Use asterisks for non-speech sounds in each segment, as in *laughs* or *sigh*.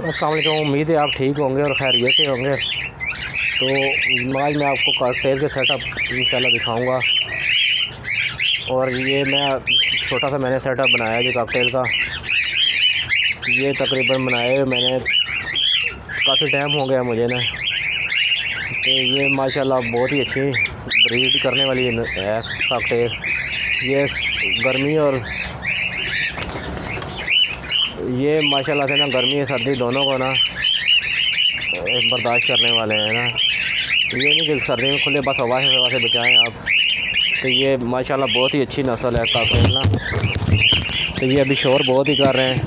असलम उम्मीद है, आप ठीक होंगे और खैरियत से होंगे। तो आज मैं आपको काकटेल के सेटअप इंशाल्लाह दिखाऊँगा। और ये मैं छोटा सा मैंने सेटअप बनाया जी काकटेल का। ये तकरीबन बनाए मैंने, काफ़ी टाइम हो गया मुझे ना। तो ये माशाल्लाह बहुत ही अच्छी ब्रीड करने वाली है काकटेल ये गर्मी और ये माशाल्लाह से ना गर्मी या सर्दी दोनों को ना बर्दाश्त करने वाले हैं ना। ये नहीं कि सर्दी में खुले बस हवा से हवा से बचाएँ आप। तो ये माशाल्लाह बहुत ही अच्छी नस्ल है काफ़ी ना। तो ये अभी शोर बहुत ही कर रहे हैं।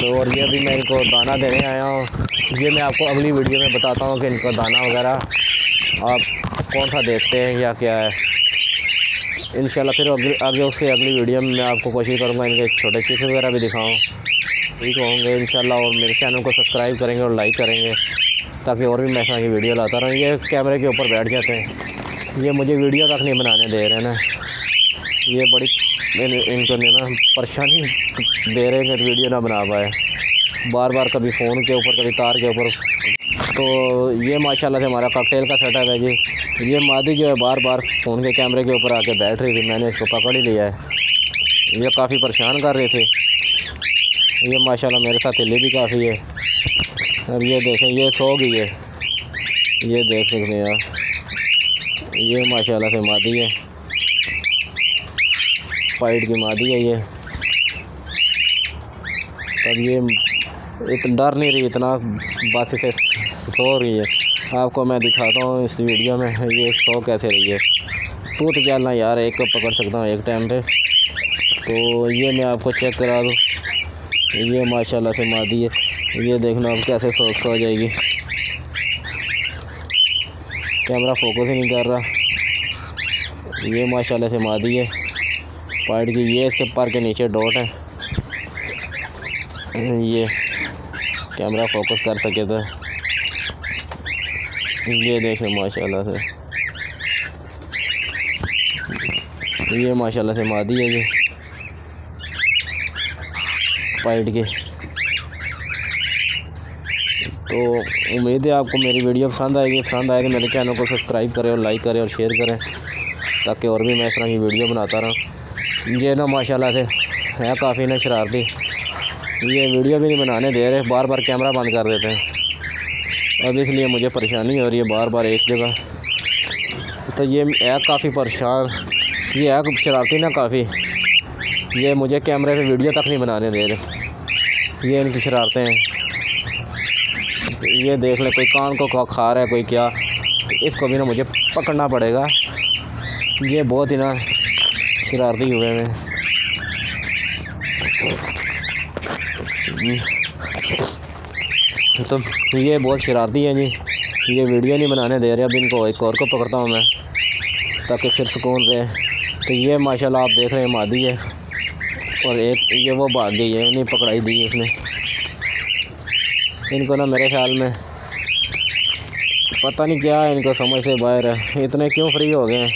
तो और ये अभी मैं इनको दाना देने आया हूँ। ये मैं आपको अगली वीडियो में बताता हूँ कि इनको दाना वगैरह आप कौन सा देखते हैं या क्या है। इन फिर अगली आगे उससे अगली वीडियो में मैं आपको कोशिश करूँगा इनके छोटे चीज़ वगैरह भी दिखाऊँ। ठीक होंगे इन और मेरे चैनल को सब्सक्राइब करेंगे और लाइक करेंगे, ताकि और भी मैं की वीडियो लाता रहूँ। ये कैमरे के ऊपर बैठ जाते हैं। ये मुझे वीडियो तक नहीं बनाने दे रहे ना। ये बड़ी इनको नहीं ना, परेशानी दे रहे हैं वीडियो ना बना पाए। बार बार कभी फ़ोन के ऊपर, कभी तार के ऊपर तो ये माशाल्लाह से हमारा कॉकटेल का सेटअप है जी। ये मादी जो है बार बार फ़ोन के कैमरे के ऊपर आके बैठ रही थी, मैंने इसको पकड़ ही लिया है। ये काफ़ी परेशान कर रहे थे। ये माशाल्लाह मेरे साथ हिली भी काफ़ी है। अब ये देखें, ये सो गई है। ये देख सकते हैं यार ये माशाल्लाह से मादी है। पाइट की मादी है ये। तब ये इतना डर नहीं रही, इतना बस इसे सो रही है आपको मैं दिखाता हूँ इस वीडियो में *laughs* ये शो कैसे रही है। टूट चलना यार, एक को पकड़ सकता हूँ एक टाइम पे। तो ये मैं आपको चेक करा दूँ। ये माशाल्लाह से मादी है ये देखना अब कैसे सो सो जाएगी। कैमरा फोकस ही नहीं कर रहा। ये माशाल्लाह से मादी है पाइट की ये इसके पर के नीचे डॉट है। ये कैमरा फोकस कर सके तो। ये देखें, माशाल्लाह से। ये माशाल्लाह से मादी है ये। पाइट के। तो उम्मीद है आपको मेरी वीडियो पसंद आएगी। पसंद आएगी मेरे चैनल को सब्सक्राइब करें और लाइक करें और शेयर करें, ताकि और भी मैं इस तरह की वीडियो बनाता रहा। ये ना माशाल्लाह से है काफ़ी ना शरारती। ये वीडियो भी नहीं बनाने दे रहे बार बार कैमरा बंद कर देते हैं। अब इसलिए मुझे परेशानी हो रही है बार बार एक जगह। तो ये है काफ़ी परेशान, ये है शरारती ना काफ़ी। ये मुझे कैमरे पे वीडियो तक नहीं बनाने दे रहे। ये इनकी शरारतें हैं। ये देख ले, कोई कान को खा रहा है, कोई क्या। इसको भी ना मुझे पकड़ना पड़ेगा। ये बहुत ही ना शरारती हुए हैं। तो ये बहुत शरारती है जी। ये वीडियो नहीं बनाने दे रहे, अब इनको एक और को पकड़ता हूँ मैं, ताकि फिर सुकून रहे। तो ये माशाल्लाह आप देख रहे हैं, मादी है। और एक, ये वो भाग गई है, उन्हें पकड़ाई दी है उसने। इनको ना मेरे ख्याल में, पता नहीं क्या है इनको समझ से बाहर है। इतने क्यों फ्री हो गए हैं?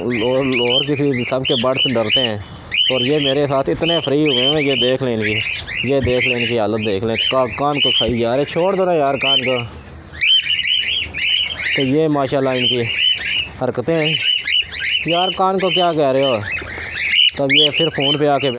और किसी सबके बर्ड से डरते हैं। और ये मेरे साथ इतने फ्री हुए हैं ये देख लें इनकी ये देख लें इनकी हालत देख लें। का, कान को खाई जा रहे छोड़ दो ना यार कान को। तो ये माशाल्लाह इनकी हरकतें हैं। यार कान को क्या कह रहे हो? तब ये फिर फ़ोन पे आके